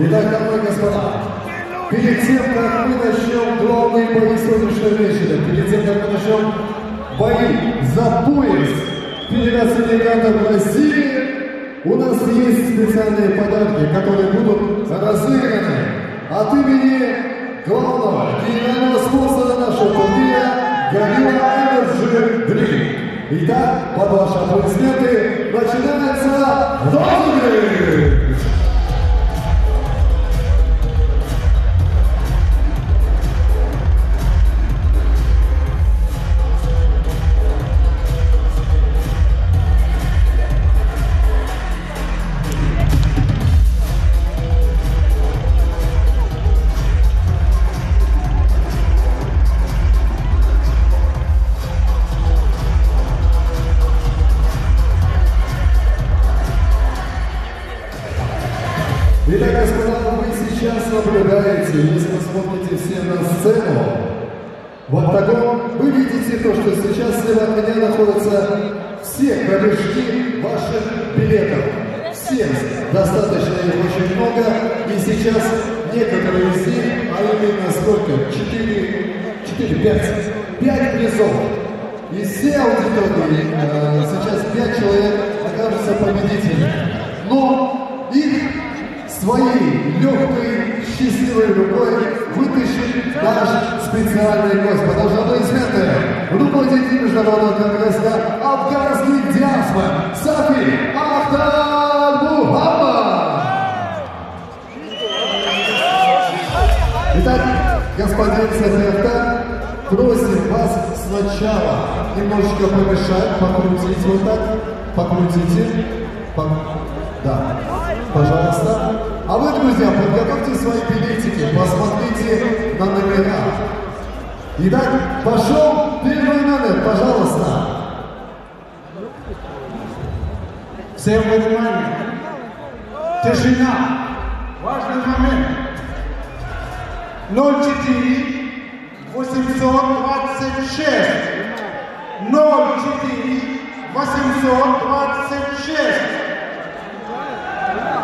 Итак, дамы и господа, перед тем, как мы начнем главные бои сегодняшнего вечера, перед тем, как мы начнем бои за пояс Федерации легатов России, у нас есть специальные подарки, которые будут разыграны от имени главного генерального спонсора нашего турнира Горилла Energy Drink. Итак, под ваши аплодисменты начинается розыгрыш! Итак, господа, вы сейчас наблюдаете, если вы смотрите все на сцену, в октагон, вы видите то, что сейчас слева от меня находятся все корешки ваших билетов. Все, достаточно их очень много, и сейчас некоторые из них, а именно сколько? Четыре, четыре, пять, пять призов. И все аудитории, э, сейчас пять человек окажутся победителями. Но своей легкой, счастливой рукой вытащит наш специальный гость. Что аплодисменты руководитель Международного конгресса афганских диаспор Сафи Ахтар Мухаммад. Итак, господин Сафи просим вас сначала немножечко помешать, покрутить вот так, покрутите, Пок- да, пожалуйста. А вы, друзья, подготовьте свои билетики, посмотрите на номера. Итак, пошел первый номер, пожалуйста. Всем внимание! Тишина! Важный момент! 04 826 04 826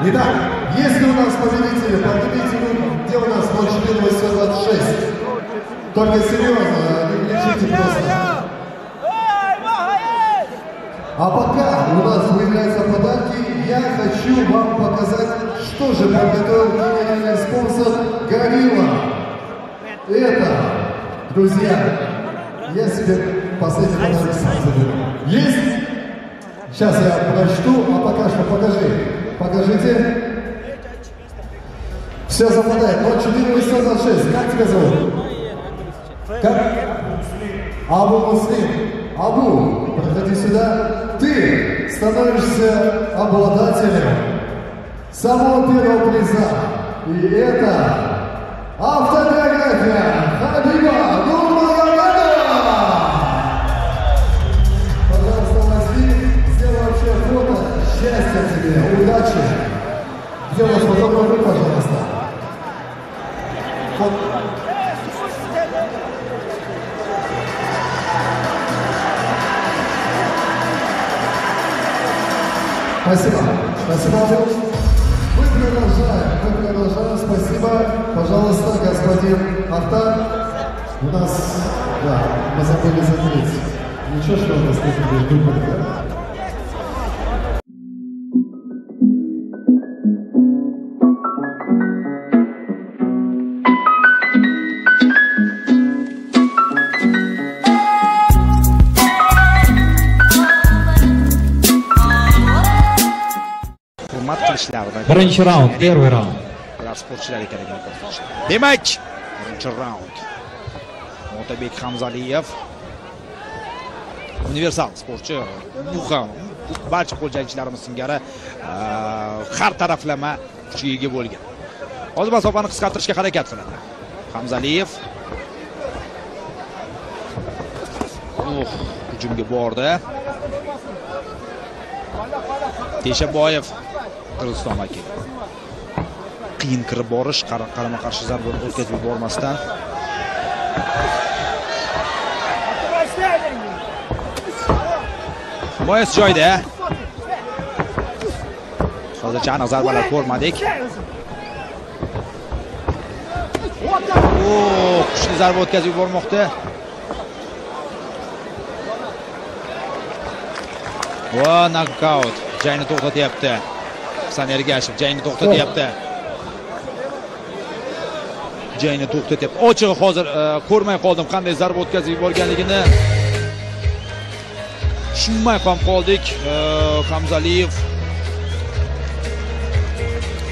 Итак, если у нас победители, поднимите руку, где у нас 04 826. Только серьезно, не кричите просто. А пока у нас появляются подарки, я хочу вам показать, что же подготовил генеральный спонсор Горилла. Это, друзья, я себе последний подарок сам заберу. Есть? Сейчас я прочту, а пока что покажи. Покажите. Все совпадает. 04826. Как тебя зовут? Как? Абу Муслим. Абу, проходи сюда. Ты становишься обладателем самого первого приза. И это автобиография Хабиба Нурмагомедова. Спасибо. Спасибо. Мы продолжаем. Мы продолжаем. Спасибо. Пожалуйста, господин Ахтар. У нас, да, мы забыли закрыть. Ничего, что у нас не будет hurmat qilishlari birinchi raund первый раунд ular sportchilar ekanligini ko'rsatish demak birinchi raund otabek hamzaliyev universal sportchi muhim barcha qo'l jangchilarimiz singari har taraflama kuchiga ega bo'lgan hozir masofani qisqartirishga harakat qiladi hamzaliyev hujumga bordi teshaboyev qirg'iziston vakili. Qiyin kirib borish qarama qarshi zarba o'tkazib yubormasdan. Himoyasi joyida. Hozircha aniq zarbalar ko'rmadik. Kuchli zarba o'tkazib yubormoqda. Va nokaut jangni to'xtatyapti. Husan ergashev jangni to'xtatyapti. Jangni to'xtatyapti. Ochig'i hozir e, ko'rmay qoldim qanday zarba o'tkazib yuborganligini. Tushunmay ham qoldik E, hamzaliyev.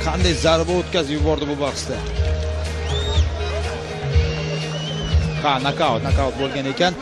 Qanday zarba o'tkazib yubordi bu bahsda? Ha nokaut nokaut bo'lgan ekan